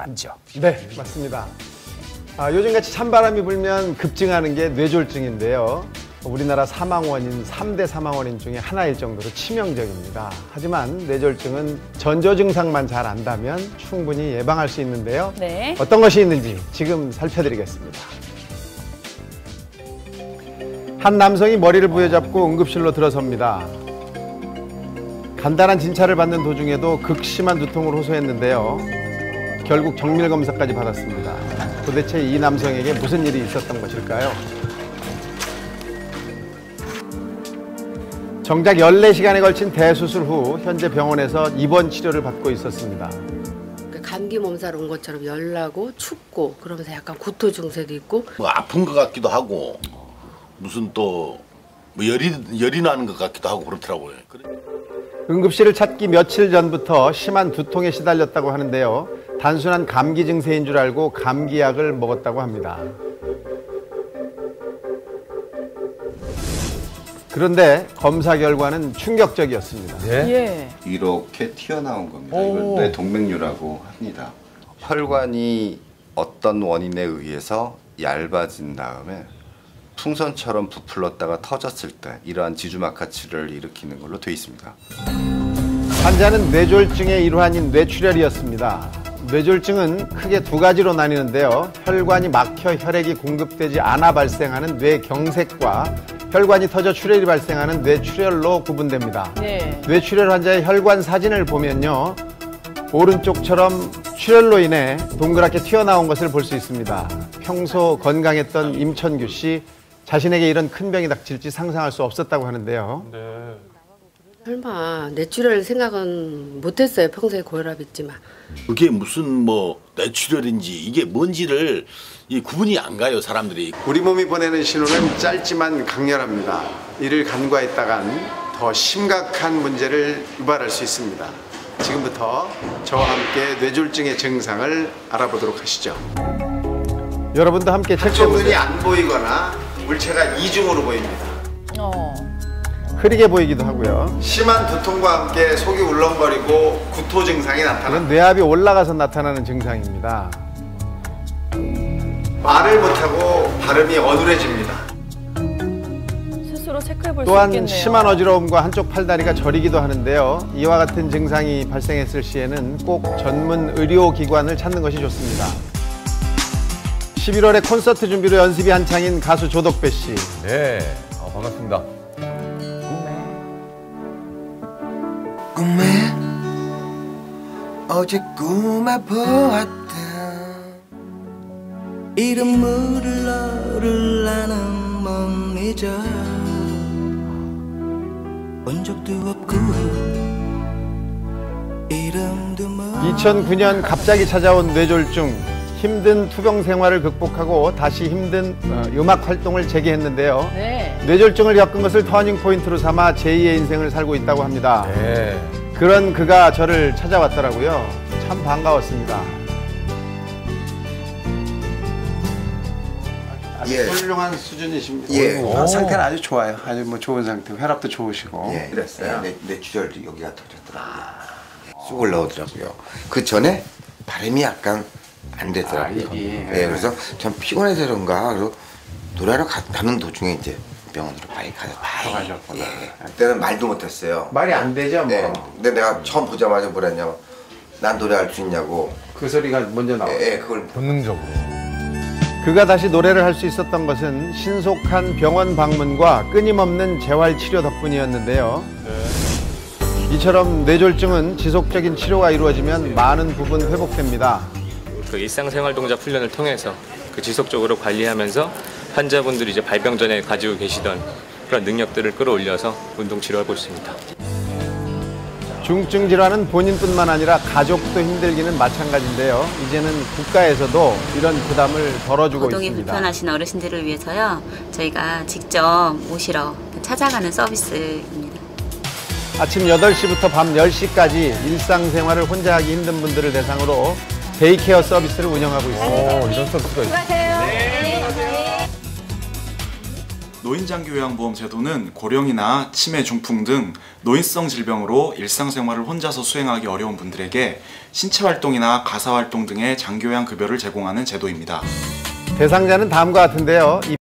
많죠. 네, 맞습니다. 아, 요즘같이 찬바람이 불면 급증하는 게 뇌졸중인데요. 우리나라 사망 원인 3대 사망 원인 중에 하나일 정도로 치명적입니다. 하지만 뇌졸중은 전조 증상만 잘 안다면 충분히 예방할 수 있는데요. 네. 어떤 것이 있는지 지금 살펴드리겠습니다. 한 남성이 머리를 부여잡고 응급실로 들어섭니다. 간단한 진찰을 받는 도중에도 극심한 두통을 호소했는데요. 결국 정밀 검사까지 받았습니다. 도대체 이 남성에게 무슨 일이 있었던 것일까요? 정작 14시간에 걸친 대수술 후 현재 병원에서 입원 치료를 받고 있었습니다. 그 감기 몸살 온 것처럼 열나고 춥고 그러면서 약간 구토 증세도 있고 뭐 아픈 것 같기도 하고 무슨 또 뭐 열이 열이 나는 것 같기도 하고 그렇더라고요. 응급실을 찾기 며칠 전부터 심한 두통에 시달렸다고 하는데요. 단순한 감기 증세인 줄 알고 감기약을 먹었다고 합니다. 그런데 검사 결과는 충격적이었습니다. 예. 이렇게 튀어나온 겁니다. 오. 이걸 뇌동맥류라고 합니다. 혈관이 어떤 원인에 의해서 얇아진 다음에 풍선처럼 부풀렀다가 터졌을 때 이러한 지주막하치를 일으키는 걸로 돼 있습니다. 환자는 뇌졸중의 일환인 뇌출혈이었습니다. 뇌졸중은 크게 두 가지로 나뉘는데요. 혈관이 막혀 혈액이 공급되지 않아 발생하는 뇌경색과 혈관이 터져 출혈이 발생하는 뇌출혈로 구분됩니다. 네. 뇌출혈 환자의 혈관 사진을 보면요. 오른쪽처럼 출혈로 인해 동그랗게 튀어나온 것을 볼 수 있습니다. 평소 건강했던 임천규 씨 자신에게 이런 큰 병이 닥칠지 상상할 수 없었다고 하는데요. 설마 뇌출혈 생각은 못했어요 평소에 고혈압 있지만 그게 무슨 뭐 뇌출혈인지 이게 뭔지를 이 구분이 안 가요 사람들이. 우리 몸이 보내는 신호는 짧지만 강렬합니다. 이를 간과했다간 더 심각한 문제를 유발할 수 있습니다. 지금부터 저와 함께 뇌졸중의 증상을 알아보도록 하시죠. 여러분도 함께 체크해 눈이 안 보이거나 물체가 이중으로 보입니다. 어. 흐리게 보이기도 하고요. 심한 두통과 함께 속이 울렁거리고 구토 증상이 나타나는 뇌압이 올라가서 나타나는 증상입니다. 말을 못하고 발음이 어눌해집니다. 스스로 체크해 볼수 또한 있겠네요. 심한 어지러움과 한쪽 팔다리가 저리기도 하는데요. 이와 같은 증상이 발생했을 시에는 꼭 전문 의료기관을 찾는 것이 좋습니다. 11월에 콘서트 준비로 연습이 한창인 가수 조덕배 씨. 네. 아, 반갑습니다. 어제 꿈에 보았던 이름을 너를 나는 못 잊어 본 적도 없고 이름도 못 2009년 갑자기 찾아온 뇌졸중. 힘든 투병 생활을 극복하고 다시 힘든 어, 음악 활동을 재개했는데요. 네. 뇌졸중을 겪은 것을 터닝 포인트로 삼아 제2의 인생을 살고 있다고 합니다. 네. 그런 그가 저를 찾아왔더라고요. 참 반가웠습니다. 예. 훌륭한 수준이십니다. 예. 오. 상태는 아주 좋아요. 아주 뭐 좋은 상태. 혈압도 좋으시고. 예, 그랬어요. 뇌, 뇌출혈이 여기가 터졌더라고요. 쑥 올라오더라고요. 그 전에 발음이 약간 안 되더라고요. 아, 입이. 예, 그래서 전 피곤해서 그런가 그래서 노래하러 가, 가는 도중에 이제 병원으로 빨리 가서 빨리 가셨구나. 예, 그때는 말도 못했어요. 말이 안 되죠, 뭐. 네. 근데 내가 처음 보자마자 뭐랬냐면 난 노래할 수 있냐고. 그 소리가 먼저 나와요. 예, 예, 그걸 본능적으로. 그가 다시 노래를 할 수 있었던 것은 신속한 병원 방문과 끊임없는 재활 치료 덕분이었는데요. 이처럼 뇌졸중은 지속적인 치료가 이루어지면 많은 부분 회복됩니다. 그 일상생활 동작 훈련을 통해서 그 지속적으로 관리하면서 환자분들이 이제 발병 전에 가지고 계시던 그런 능력들을 끌어올려서 운동 치료하고 있습니다. 중증 질환은 본인뿐만 아니라 가족도 힘들기는 마찬가지인데요. 이제는 국가에서도 이런 부담을 덜어주고 있습니다. 불편하신 어르신들을 위해서요. 저희가 직접 모시러 찾아가는 서비스입니다. 아침 8시부터 밤 10시까지 일상생활을 혼자 하기 힘든 분들을 대상으로 데이케어 서비스를 운영하고 있습니다. 오, 이런 서비스가 있어요. 노인장기요양보험 제도는 고령이나 치매, 중풍 등 노인성 질병으로 일상생활을 혼자서 수행하기 어려운 분들에게 신체활동이나 가사활동 등의 장기요양 급여를 제공하는 제도입니다. 대상자는 다음과 같은데요.